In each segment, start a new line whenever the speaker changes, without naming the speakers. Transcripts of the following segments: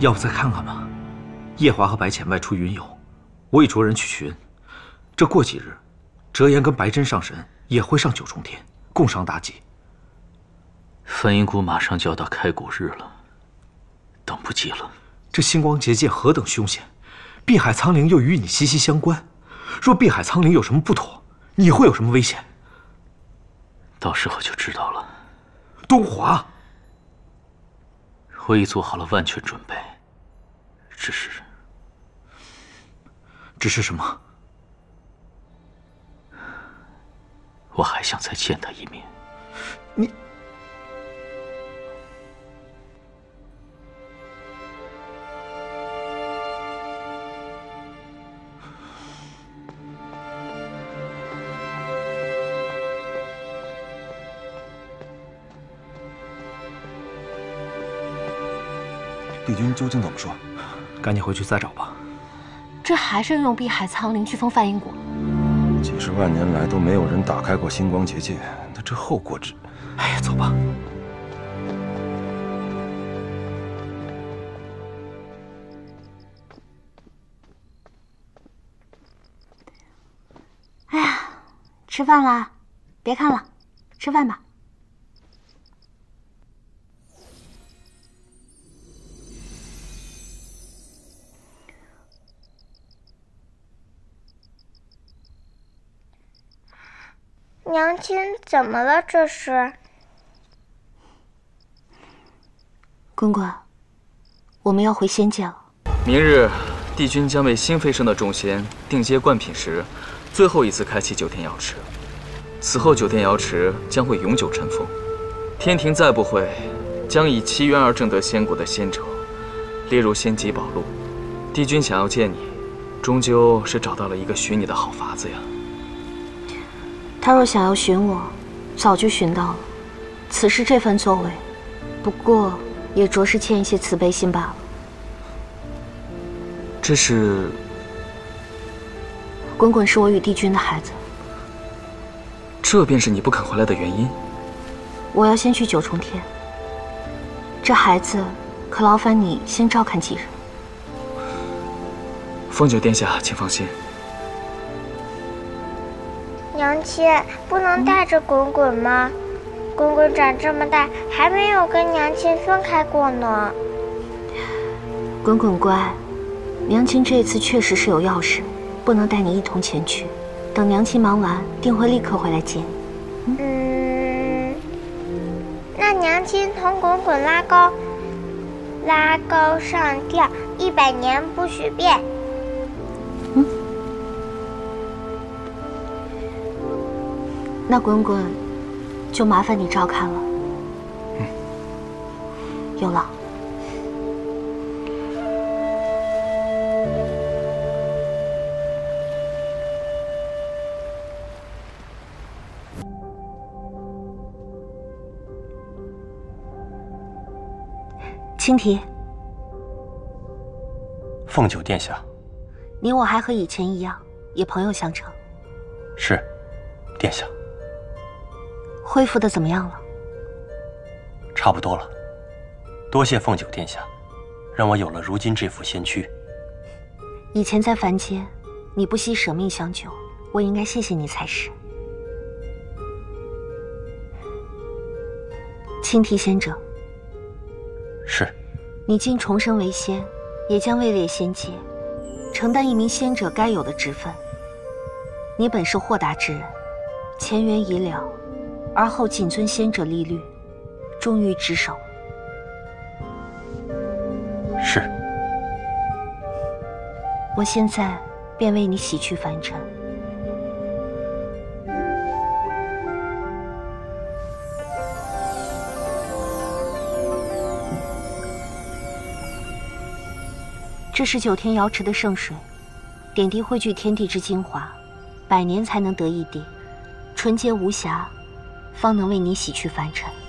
要不再看看吧？夜华和白浅外出云游，我已着人去寻。这过几日，折颜跟白真上神也会上九重天，共商大计。
梵音谷马上就要到开谷日了，等不及了。
这星光结界何等凶险，碧海苍灵又与你息息相关。若碧海苍灵有什么不妥，你会有什么危险？
到时候就知道了。
东华，
我已做好了万全准备，只是……
只是什么？
我还想再见他一面。
你。
帝君究竟怎么说？
赶紧回去再找吧。
这还是用碧海苍灵去封梵音谷？
几十万年来都没有人打开过星光结界，那这后果之……
哎呀，走吧。
哎呀，吃饭啦！别看了，吃饭吧。
娘亲，怎么了？这是，
滚滚，我们要回仙界了。
明日，帝君将为新飞升的众仙定阶冠品时，最后一次开启九天瑶池。此后，九天瑶池将会永久尘封。天庭再不会将以奇缘而证得仙果的仙者列入仙籍宝录。帝君想要见你，终究是找到了一个寻你的好法子呀。
他若想要寻我，早就寻到了。此时这番作为，不过也着实欠一些慈悲心罢了。
这是
滚滚是我与帝君的孩子，
这便是你不肯回来的原因。
我要先去九重天，这孩子可劳烦你先照看几日。
凤九殿下，请放心。
娘亲，不能带着滚滚吗？滚滚长这么大，还没有跟娘亲分开过呢。
滚滚乖，娘亲这次确实是有要事，不能带你一同前去。等娘亲忙完，定会立刻回来接
你。嗯，那娘亲同滚滚拉钩，拉钩上吊一百年不许变。
那滚滚，就麻烦你照看了。
嗯，
有了。青提，
凤九殿下，
你我还和以前一样，也朋友相称。
是，殿下。
恢复的怎么样了？
差不多了，多谢凤九殿下，让我有了如今这副仙躯。
以前在凡间，你不惜舍命相救，我应该谢谢你才是。青提仙者，
是。
你今重生为仙，也将位列仙界，承担一名仙者该有的职分。你本是豁达之人，前缘已了。而后谨遵先者律律，忠于职守。
是。
我现在便为你洗去凡尘。这是九天瑶池的圣水，点滴汇聚天地之精华，百年才能得一滴，纯洁无瑕。方能为你洗去凡尘。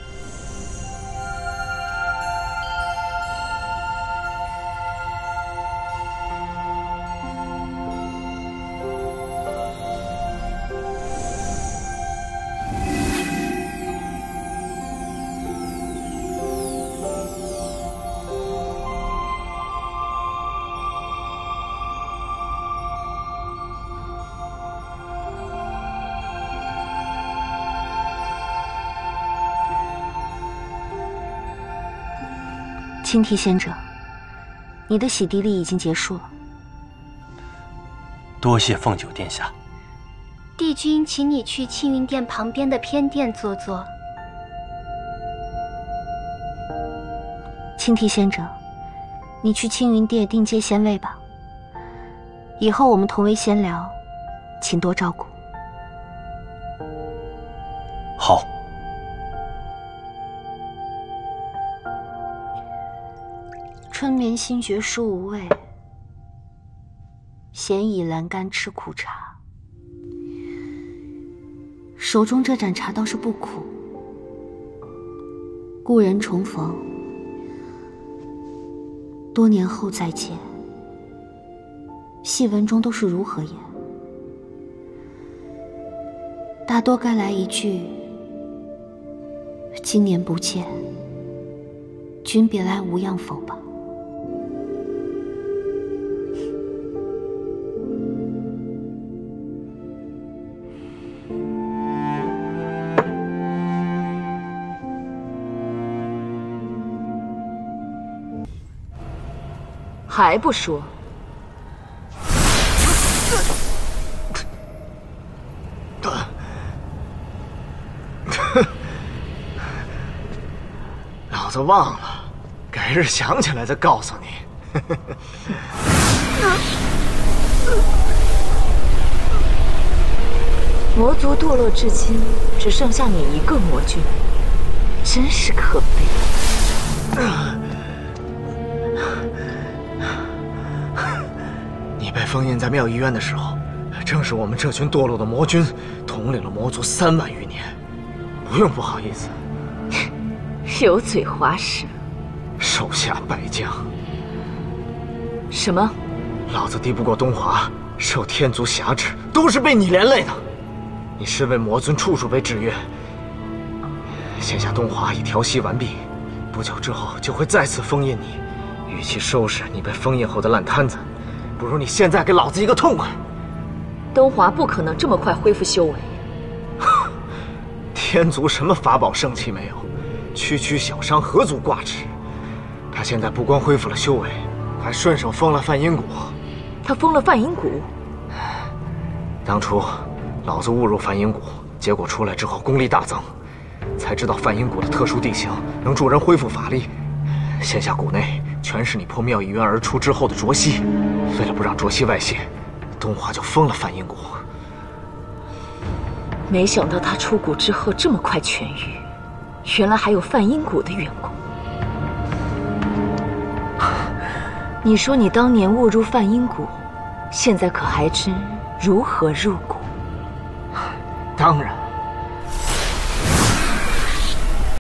青提仙者，你的洗涤礼已经结束了。
多谢凤九殿下。
帝君，请你去青云殿旁边的偏殿坐坐。
青提仙者，你去青云殿定阶仙位吧。以后我们同为仙僚，请多照顾。
好。
春眠心觉书无味，闲倚栏杆吃苦茶。手中这盏茶倒是不苦，故人重逢，多年后再见。戏文中都是如何演？大多该来一句：“今年不见，君别来无恙否？”吧。
还不说？
老子忘了，改日想起来再告诉你。
魔族堕落至今，只剩下你一个魔君，真是可悲。
封印在妙医院的时候，正是我们这群堕落的魔君统领了魔族三万余年。不用不好意思。
油嘴滑舌，
手下败将。
什么？
老子敌不过东华，受天族辖制，都是被你连累的。你身为魔尊，处处被制约。现下东华已调息完毕，不久之后就会再次封印你。与其收拾你被封印后的烂摊子，不如你现在给老子一个痛快。
东华不可能这么快恢复修为。
天族什么法宝圣器没有？区区小伤何足挂齿？他现在不光恢复了修为，还顺手封了梵音谷。
他封了梵音谷？
当初老子误入梵音谷，结果出来之后功力大增，才知道梵音谷的特殊地形能助人恢复法力。现下谷内全是你破妙一渊而出之后的卓西，为了不让卓西外泄，东华就封了梵音谷。
没想到他出谷之后这么快痊愈，原来还有梵音谷的缘故。你说你当年误入梵音谷，现在可还知如何入谷？
当然。